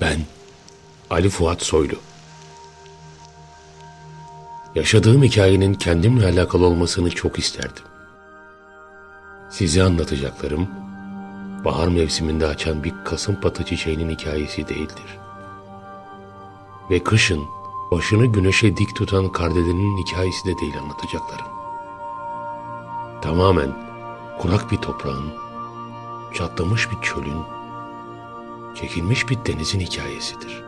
Ben Ali Fuat Soylu. Yaşadığım hikayenin kendimle alakalı olmasını çok isterdim. Size anlatacaklarım, bahar mevsiminde açan bir kasımpatı çiçeğinin hikayesi değildir. Ve kışın başını güneşe dik tutan kardedenin hikayesi de değil anlatacaklarım. Tamamen kurak bir toprağın, çatlamış bir çölün, çekilmiş bir denizin hikayesidir.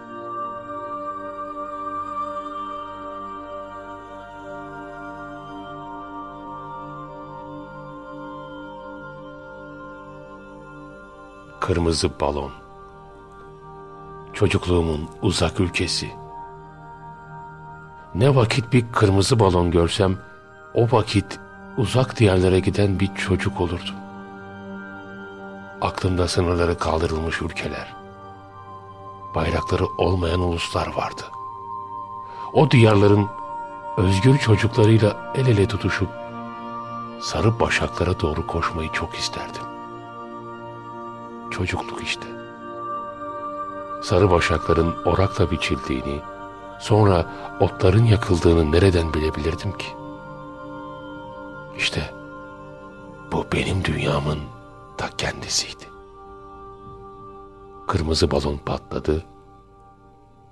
Kırmızı balon Çocukluğumun uzak ülkesi Ne vakit bir kırmızı balon görsem o vakit uzak diyarlara giden bir çocuk olurdum. Aklımda sınırları kaldırılmış ülkeler, bayrakları olmayan uluslar vardı. O diyarların özgür çocuklarıyla el ele tutuşup sarı başaklara doğru koşmayı çok isterdim. Çocukluk işte. Sarı başakların orakla biçildiğini, sonra otların yakıldığını nereden bilebilirdim ki? İşte bu benim dünyamın ta kendisiydi. Kırmızı balon patladı,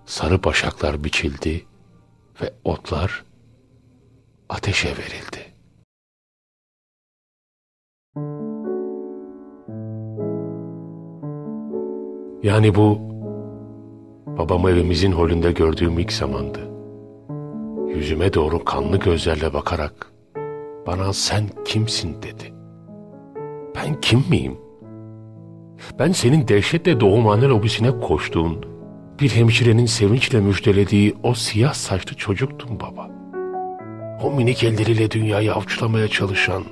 sarı başaklar biçildi ve otlar ateşe verildi. Yani bu babamı evimizin holünde gördüğüm ilk zamandı. Yüzüme doğru kanlı gözlerle bakarak bana sen kimsin dedi. Ben kim miyim? Ben senin dehşetle doğumhane lobisine koştuğun, bir hemşirenin sevinçle müjdelediği o siyah saçlı çocuktum baba. O minik elleriyle dünyayı avçlamaya çalışan,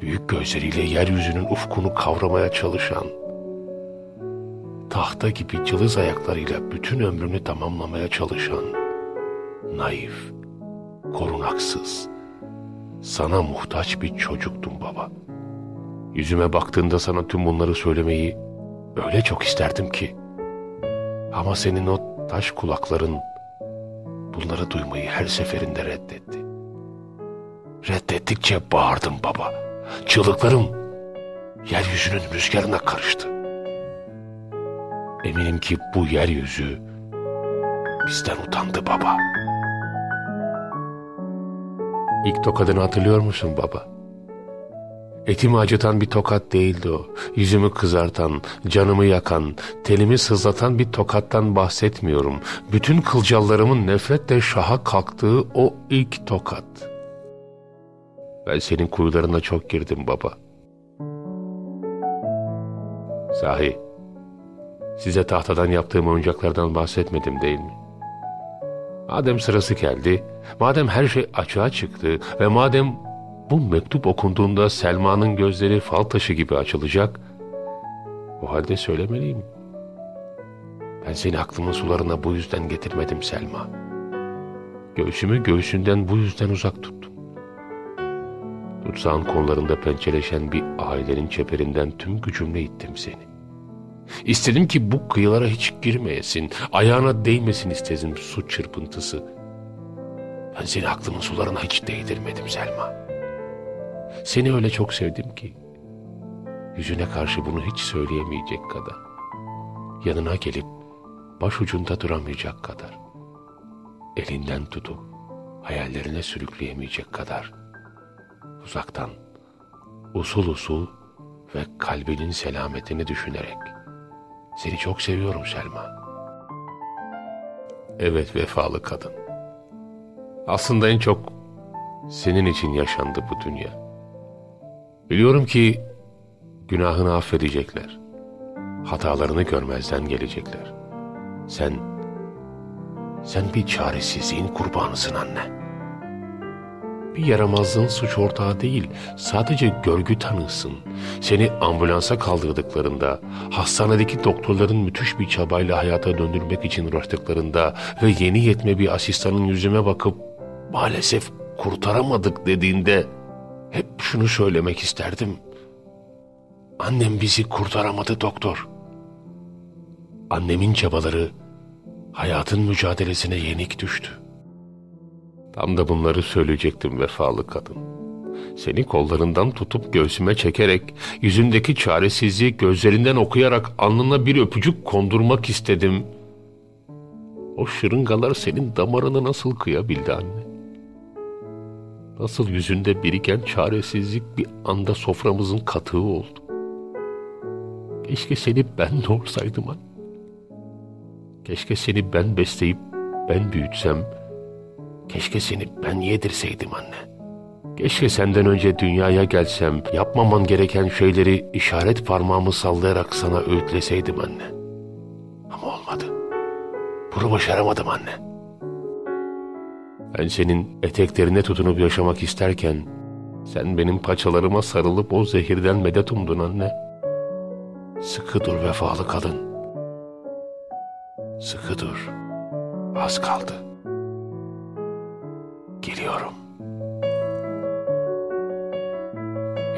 büyük gözleriyle yeryüzünün ufkunu kavramaya çalışan, tahta gibi cılız ayaklarıyla bütün ömrünü tamamlamaya çalışan, naif, korunaksız, sana muhtaç bir çocuktum baba. Yüzüme baktığında sana tüm bunları söylemeyi öyle çok isterdim ki. Ama senin o taş kulakların bunları duymayı her seferinde reddetti. Reddettikçe bağırdım baba. Çığlıklarım yeryüzünün rüzgarına karıştı. Eminim ki bu yeryüzü bizden utandı baba. İlk tokadını hatırlıyor musun baba? Etimi acıtan bir tokat değildi o. Yüzümü kızartan, canımı yakan, telimi sızlatan bir tokattan bahsetmiyorum. Bütün kılcallarımın nefretle şaha kalktığı o ilk tokat. Ben senin kuyularına çok girdim baba. Sahi, size tahtadan yaptığım oyuncaklardan bahsetmedim değil mi? Madem sırası geldi, madem her şey açığa çıktı ve madem bu mektup okunduğunda Selma'nın gözleri fal taşı gibi açılacak, o halde söylemeliyim. Ben seni aklımın sularına bu yüzden getirmedim Selma. Göğsümü göğsünden bu yüzden uzak tuttum. Tutsağın konularında pençeleşen bir ailenin çeperinden tüm gücümle ittim seni. İstedim ki bu kıyılara hiç girmeyesin, ayağına değmesin istedim su çırpıntısı. Ben seni aklımın sularına hiç değdirmedim Selma. Seni öyle çok sevdim ki, yüzüne karşı bunu hiç söyleyemeyecek kadar. Yanına gelip başucunda duramayacak kadar. Elinden tutup hayallerine sürükleyemeyecek kadar. Uzaktan, usul usul ve kalbinin selametini düşünerek seni çok seviyorum Selma. Evet vefalı kadın. Aslında en çok senin için yaşandı bu dünya. Biliyorum ki günahını affedecekler. Hatalarını görmezden gelecekler. Sen, sen bir çaresizliğin kurbanısın anne bir yaramazlığın suç ortağı değil, sadece görgü tanısın. Seni ambulansa kaldırdıklarında, hastanedeki doktorların müthiş bir çabayla hayata döndürmek için uğraştıklarında ve yeni yetme bir asistanın yüzüme bakıp maalesef kurtaramadık dediğinde hep şunu söylemek isterdim. Annem bizi kurtaramadı doktor. annemin çabaları hayatın mücadelesine yenik düştü. Tam da bunları söyleyecektim vefalı kadın. Seni kollarından tutup göğsüme çekerek, yüzündeki çaresizliği gözlerinden okuyarak alnına bir öpücük kondurmak istedim. O şırıngalar senin damarını nasıl kıyabildi anne? Nasıl yüzünde biriken çaresizlik bir anda soframızın katığı oldu. Keşke seni ben doğursaydım anne. Keşke seni ben besleyip ben büyütsem. Keşke seni ben yedirseydim anne. Keşke senden önce dünyaya gelsem, yapmaman gereken şeyleri işaret parmağımı sallayarak sana öğütleseydim anne. Ama olmadı. Bunu başaramadım anne. Ben senin eteklerine tutunup yaşamak isterken, sen benim paçalarıma sarılıp o zehirden medet umdun anne. Sıkı dur vefalı kadın. Sıkı dur. Az kaldı. Geliyorum.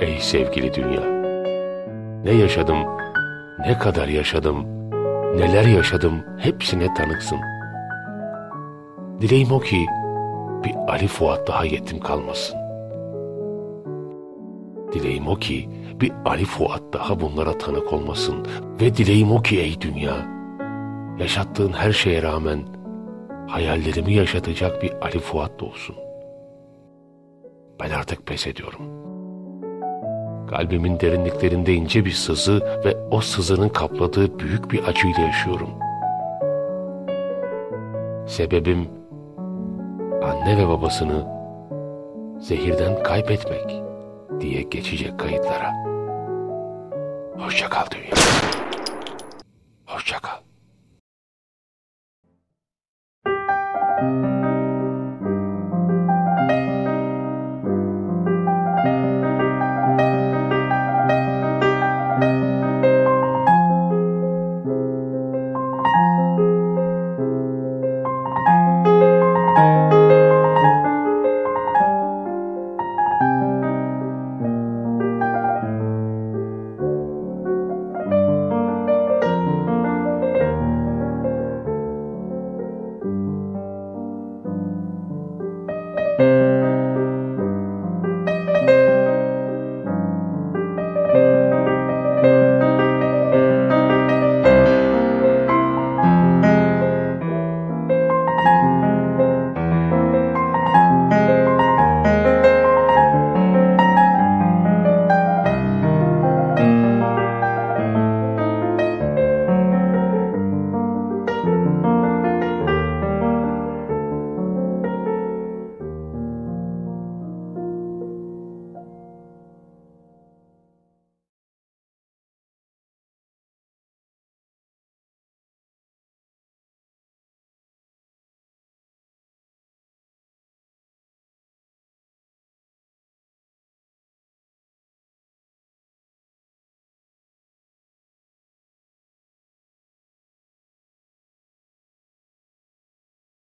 Ey sevgili dünya. Ne yaşadım, ne kadar yaşadım, neler yaşadım hepsine tanıksın. Dileğim o ki bir Ali Fuat daha yetim kalmasın. Dileğim o ki bir Ali Fuat daha bunlara tanık olmasın ve dileğim o ki ey dünya yaşattığın her şeye rağmen hayallerimi yaşatacak bir Ali Fuat da olsun. Ben artık pes ediyorum. Kalbimin derinliklerinde ince bir sızı ve o sızının kapladığı büyük bir acıyla yaşıyorum. Sebebim anne ve babasını zehirden kaybetmek diye geçecek kayıtlara. Hoşça kal dünya. Hoşça kal.